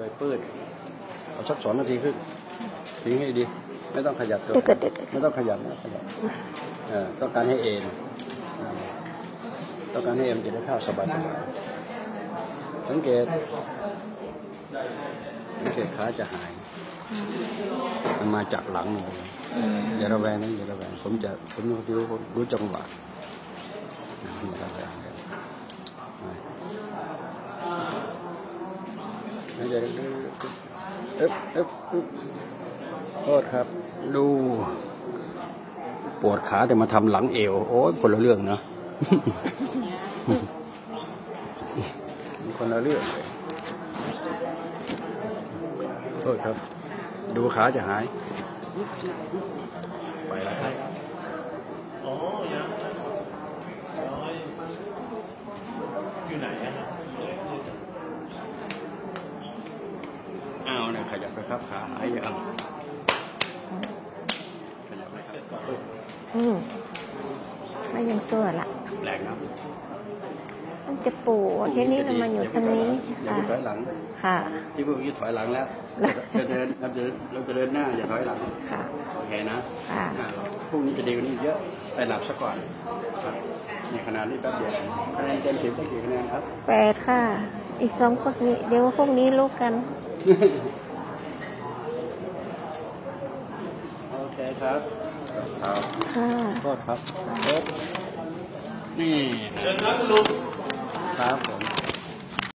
เลยปืดเอาสักสองนาทีขึ้นทิ้งให้ดี ไม่ต้องขยับตัวเดี๋ยวก่อนเดี๋ยวก่อนไม่ต้องขยับไม่ต้องขยับเออต้องการให้เอ็นอ่าต้องการให้เอ็นจะได้เท่าสบายสบายสังเกตสังเกตขาจะหาย มันมาจากหลังเลยอย่าระแวงนะอย่าระแวงผมจะผมรู้รู้จังหวะนะอย่าระแวง นะไม่จะเอ๊บเอ๊บเอ๊บโทษครับ ดู ปวดขาแต่มาทำหลังเอว โอ้ยคนละเรื่องนะคนละเรื่องเลยโทษครับ ดูขาจะหาย ไปแล้วครับอ๋ออยู่ไหนอะครับ อ้าวเนี่ยขยับไปครับขาหายยังขยับไปครับอืมไม่ยังสวยละแปลกนะมันจะปวดแค่นี้แล้วมันอยู่ทางนี้อย่าค่ะไปถอยหลังค่ะที่พวกนี้ถอยหลังแล้วเราจะเดินเราจะเราจะเดินหน้าอย่าถอยหลังค่ะโอเคนะค่ะอ่าพรุ่งนี้จะดีกว่านี้เยอะไปหลับซะก่อนครับนี่ขนาดนี้แป๊บเดียวคะแนนเต็มสิบได้กี่คะแนนครับแปดค่ะ อีกสองพวกนี้เดี๋ยวพวกนี้ลูกกัน โอเคครับครับค่ะโทษครับเอ๊ะนี่เชิญครับคุณลุงครับผม